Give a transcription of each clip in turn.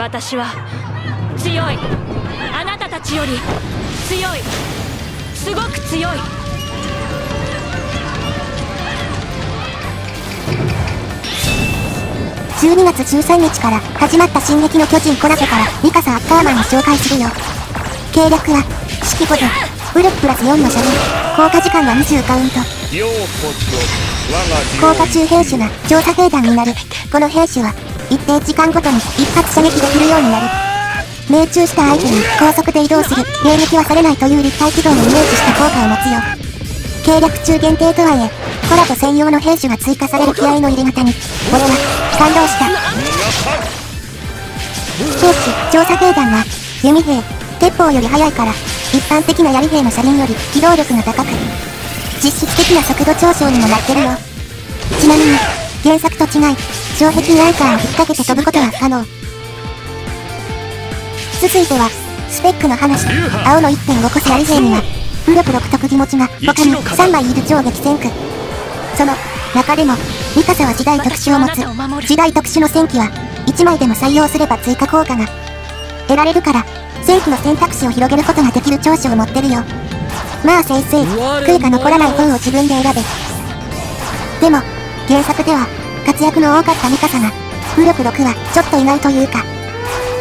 私は強い。あなたたちより強い。すごく強い。12月13日から始まった「進撃の巨人」コラボからミカサ・アッカーマンを紹介するよ。計略は式5で。ウルフプラス4の車輪効果時間は20カウント。効果中兵種が調査兵団になる。この兵種は一定時間ごとに一発射撃できるようになる命中した相手に高速で移動する迎撃はされないという立体軌道をイメージした効果を持つよ計略中限定とはいえコラボ専用の兵種が追加される気合の入れ方に俺は感動した。兵士調査兵団は弓兵鉄砲より速いから一般的な槍兵の車輪より機動力が高く実質的な速度上昇にもなってるよ。ちなみに原作と違い障壁にアンカーを引っ掛けて飛ぶことは不可能。続いてはスペックの話。青の1.5コス槍兵には武力6特技持ちが他に3枚いる超激戦区。その中でもミカサは時代特殊を持つ。時代特殊の戦機は1枚でも採用すれば追加効果が得られるから戦機の選択肢を広げることができる長所を持ってるよ。まあ先生悔い。が残らない方を自分で選べ。でも原作では活躍の多かったミカサが武力6はちょっと意外というか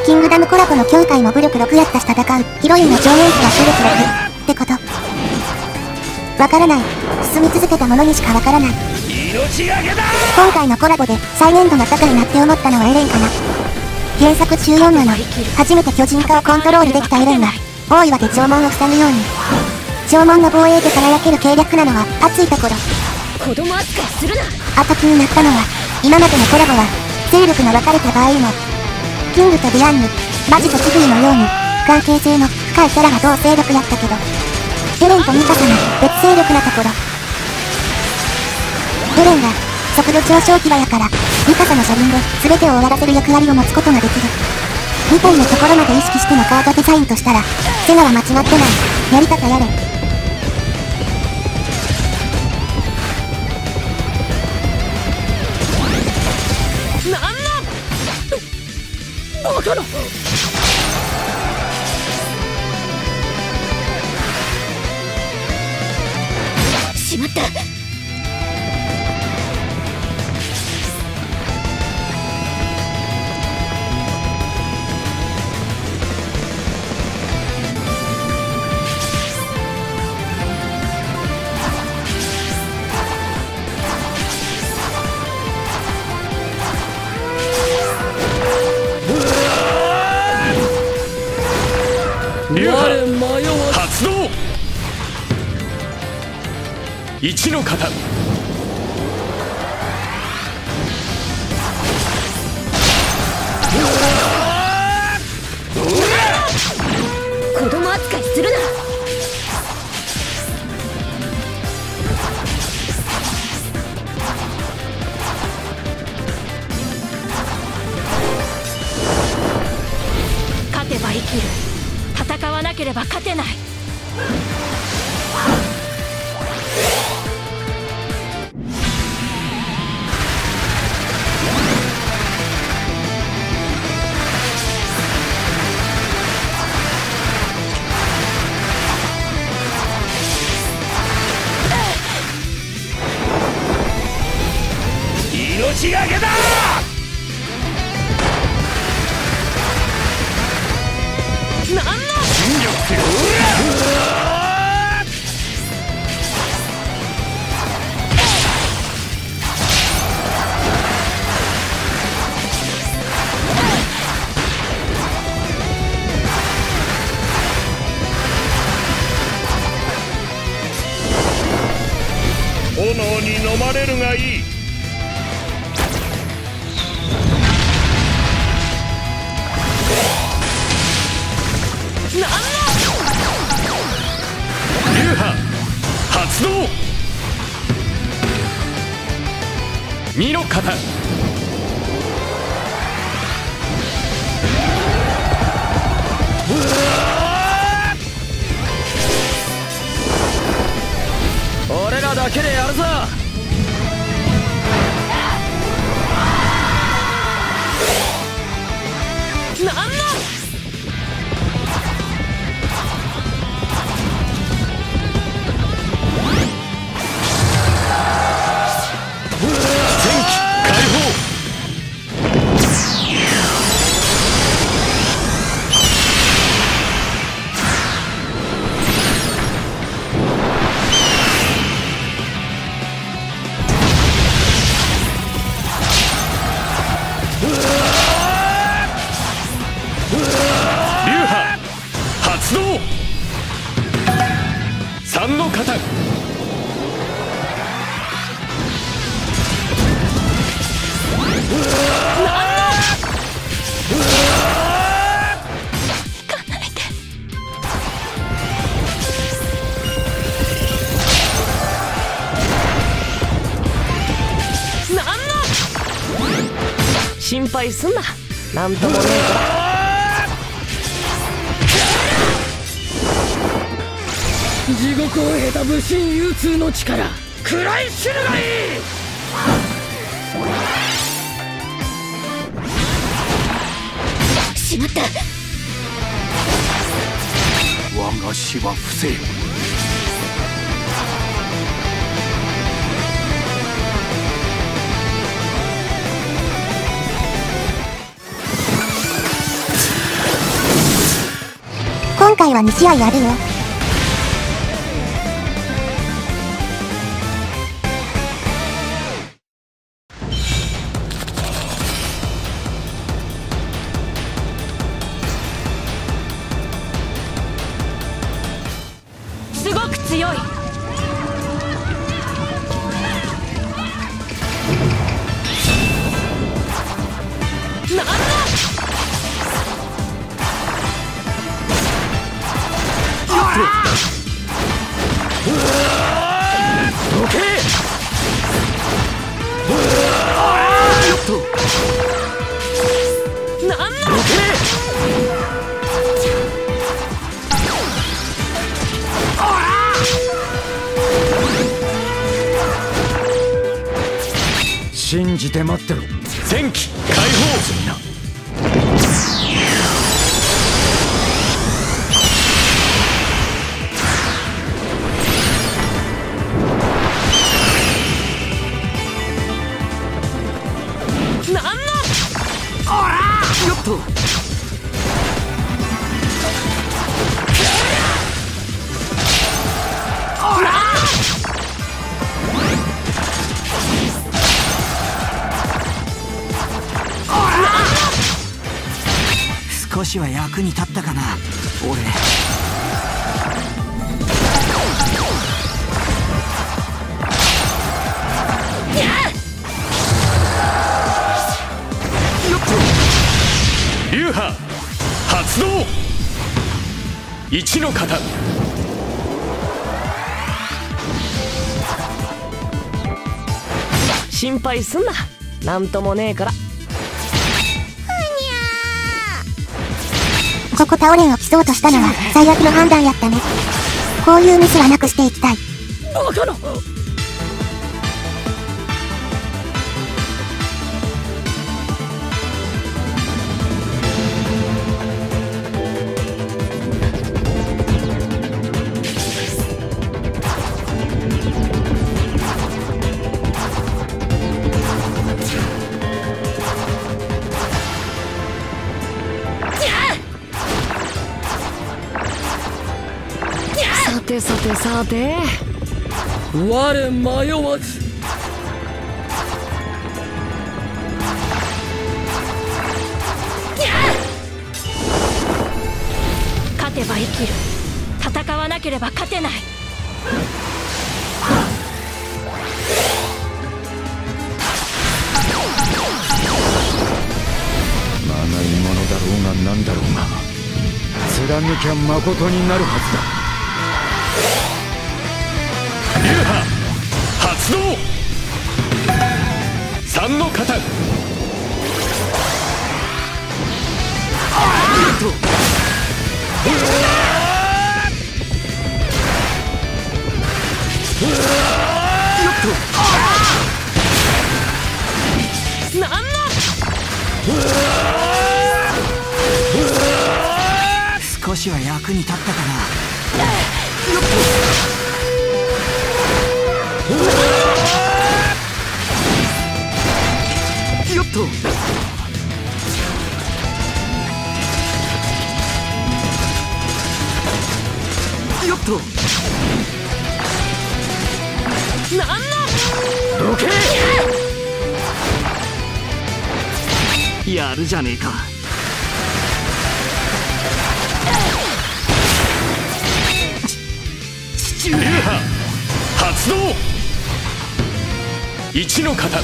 キングダムコラボの境界も武力6やったし戦うヒロインの上限値が武力6ってこと。わからない。進み続けたものにしかわからない。今回のコラボで再現度が高いなって思ったのはエレンかな。原作14なの初めて巨人化をコントロールできたエレンは大岩で縄文を塞ぐように。縄文の防衛で輝ける計略なのは熱いところ子供扱いするな。後気になったのは今までのコラボは勢力の分かれた場合もキングとディアンヌマジとキグイのように関係性の深いキャラが同勢力だったけど。エレンとミカサの別勢力なところ。エレンが速度上昇キラやからミカサの車輪で全てを終わらせる役割を持つことができる。みたいなところまで意識してのカードデザインとしたらセナは間違ってない。やり方やれ。った。発動一の型。子供扱いするな。勝てば生きる。戦わなければ勝てない。命がけだ身の型俺らだけでやるぞ。なん三心配すんな。なんともね。えから地獄を経た武神有通の力。食らい知るがいい。しまった。我が死は不正回は2試合あるよ。て待ってろ。戦機解放。少しは役に立ったかな？俺。流派発動。一の型。心配すんな。なんともねえからここタオレンを競おうとしたのは最悪の判断やったね。こういうミスはなくしていきたい。バカなてさてさて。我迷わず。勝てば生きる。戦わなければ勝てない。まがいものだろうが何だろうが貫きゃ誠になるはずだ流派発動三の型少しは役に立ったかな？とどけ。やるじゃねえか。地中発動。一の方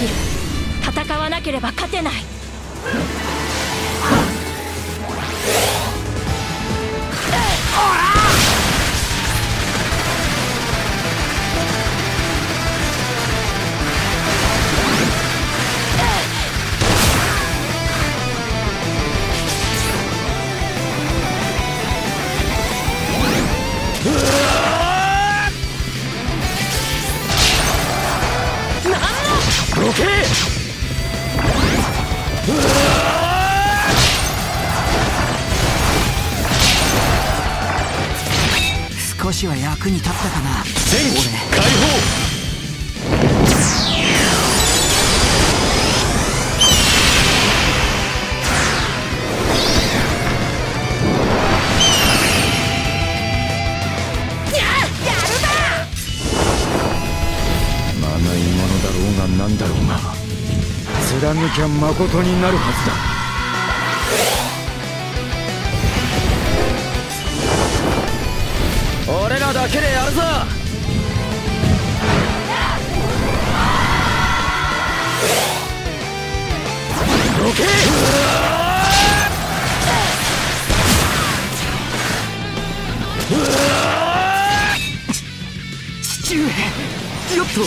きる。戦わなければ勝てない。どけ少しは役に立ったかな。戦機解放貫きゃまことになるはずだ。俺らだけでやるぞ。どけ。父上よっと。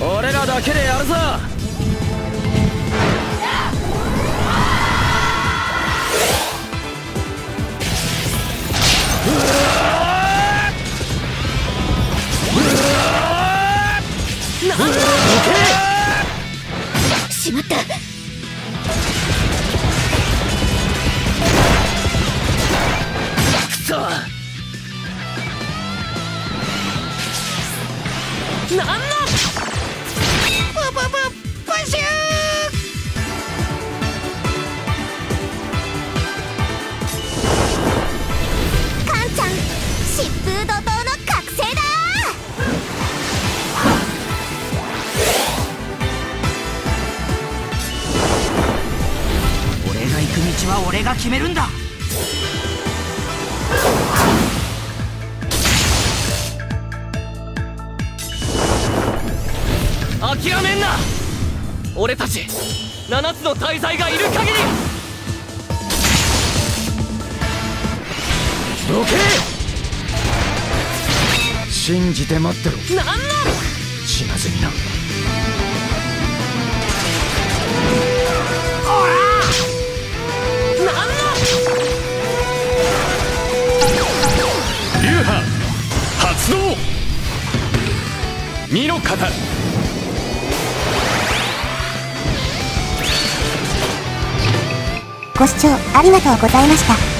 俺らだけでやるぞ。なんのカンちゃん疾風怒涛の覚醒だと俺が行く道は俺が決めるんだ。諦めんな。俺たち7つの大罪がいる限り。どけ。信じて待ってろ。なんの死なずにな。なんの流派発動。二の型ご視聴ありがとうございました。